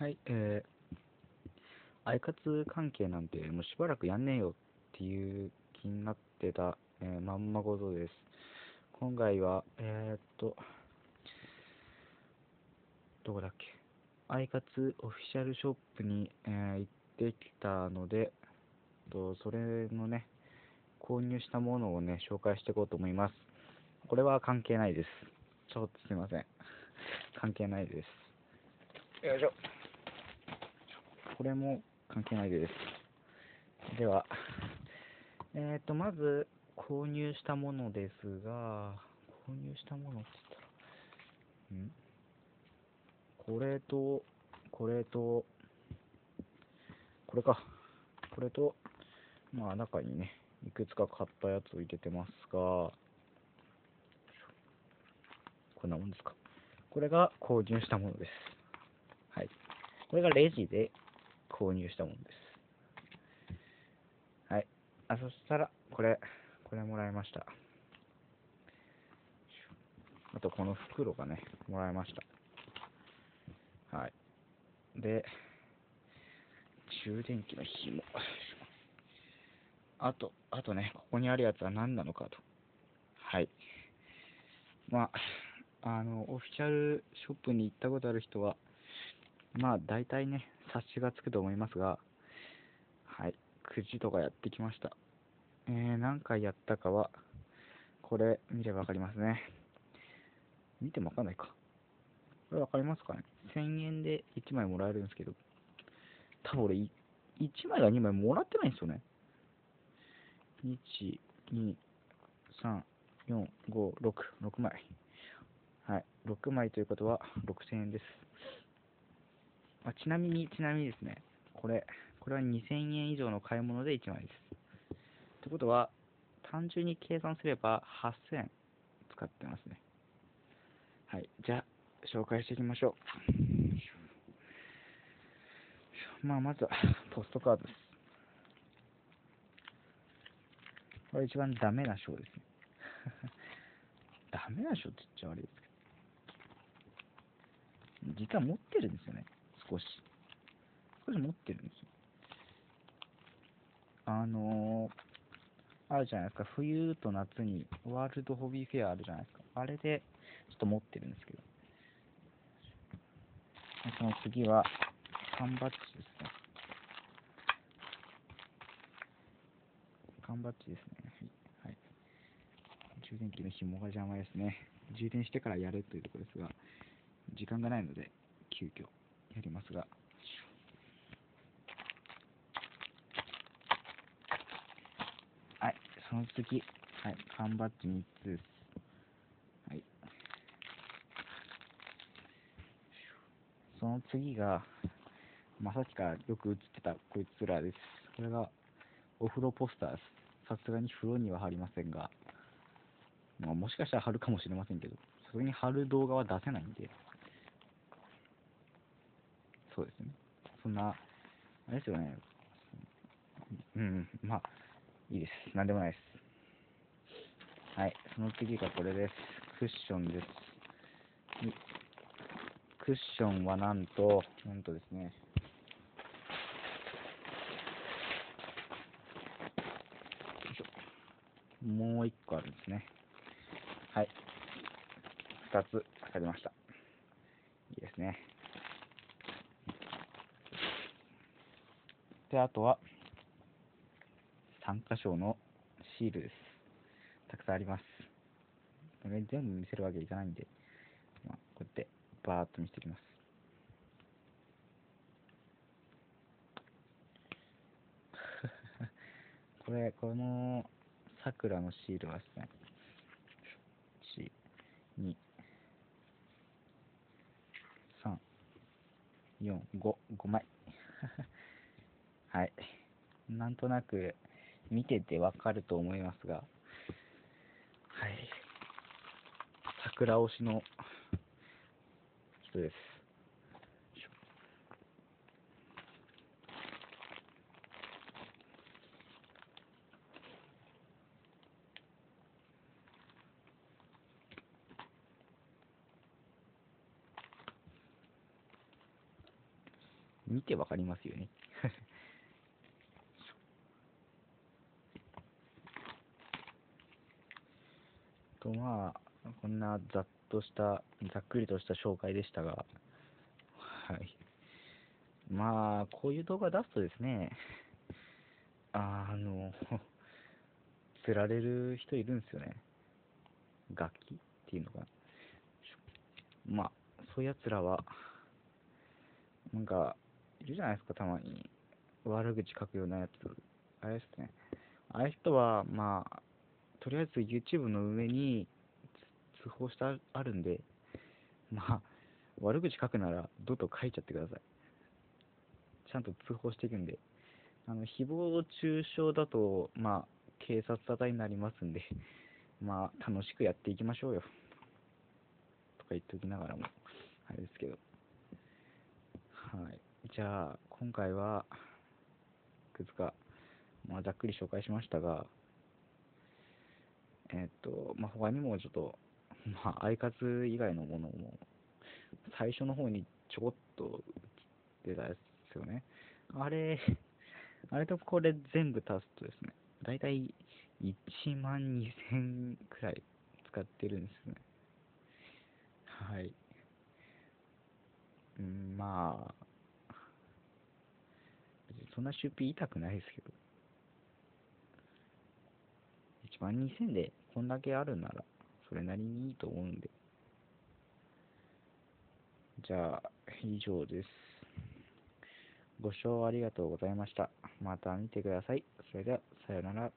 はい、えー、アイカツ関係なんてもうしばらくやんねえよっていう気になってた、えー、まんまごとです。今回は、えー、っと、どこだっけ、アイカツオフィシャルショップに、えー、行ってきたので、とそれのね、購入したものをね、紹介していこうと思います。これは関係ないです。ちょっとすいません。関係ないです。よいしょ。これも関係ないです。では、えっ、ー、と、まず、購入したものですが、購入したものって言ったら、ん？これと、これと、これか。これと、まあ中にね、いくつか買ったやつを入れてますが、こんなもんですか。これが購入したものです。はい。これがレジで購入したものです。はい。あ、そしたら、これ、これもらいました。あと、この袋がね、もらいました。はい。で、充電器の紐。あと、あとね、ここにあるやつは何なのかと。はい。まあ、あの、オフィシャルショップに行ったことある人は、まあ、大体ね、察しがつくと思いますが、はい、9時とかやってきました。えー、何回やったかは、これ見ればわかりますね。見てもわかんないか。これわかりますかね ?1000 円で1枚もらえるんですけど、多分俺、1枚が2枚もらってないんですよね。1、2、3、4、5、6、6枚。はい、6枚ということは6000円です。まあちなみに、ちなみにですね、これ、これは2000円以上の買い物で1枚です。ということは、単純に計算すれば8000円使ってますね。はい、じゃあ、紹介していきましょう。まあ、まずは、ポストカードです。これ一番ダメな賞ですね。ダメな賞って言っちゃ悪いですけど。実は持ってるんですよね。少し。少し持ってるんですよ。あのー、あるじゃないですか。冬と夏にワールドホビーフェアあるじゃないですか。あれでちょっと持ってるんですけど。その次は、缶バッジですね。缶バッジですね。はい充電器の紐が邪魔ですね。充電してからやるというところですが、時間がないので、急遽やりますが。はい、その次、はい、缶バッジ3つです。はい。その次が、まあ、さっきからよく映ってたこいつらです。これがお風呂ポスターです。さすがに風呂には貼りませんが、まあ、もしかしたら貼るかもしれませんけど、それに貼る動画は出せないんで、そうですね。そんな、あれですよね。うん、まあ、いいです。なんでもないです。はい、その次がこれです。クッションです。クッションはなんと、なんとですね、もう一個あるんですね。はい。2つありました。いいですね。で、あとは、参加賞のシールです。たくさんあります。これ全部見せるわけいかないんで、まあ、こうやってバーっと見せていきます。これ、この、さくらのシールはですね、1、2、3、4、5、5枚。はい。なんとなく見ててわかると思いますが、はい。桜推しの人です。見てわかりますよね。とまあ、こんなざっとした、ざっくりとした紹介でしたが、はい。まあ、こういう動画出すとですね、あの、釣られる人いるんですよね。楽器っていうのかな。まあ、そういうやつらは、なんか、いるじゃないですか、たまに。悪口書くようなやつ。あれですね。ああいう人は、まあ、とりあえず YouTube の上に通報してあるんで、まあ、悪口書くなら、どんどん書いちゃってください。ちゃんと通報していくんで。あの、誹謗中傷だと、まあ、警察沙汰になりますんで、まあ、楽しくやっていきましょうよ。とか言っておきながらも、あれですけど。はい。じゃあ、今回は、いくつか、まあ、ざっくり紹介しましたが、えっと、まあ、他にもちょっと、まあ、アイカツ以外のものも、最初の方にちょこっと出たやつですよね。あれ、あれとこれ全部足すとですね、だいたい1万2000くらい使ってるんですね。はい。うん、まあ、そんな出費痛くないですけど。1万2000でこんだけあるなら、それなりにいいと思うんで。じゃあ、以上です。ご視聴ありがとうございました。また見てください。それでは、さようなら。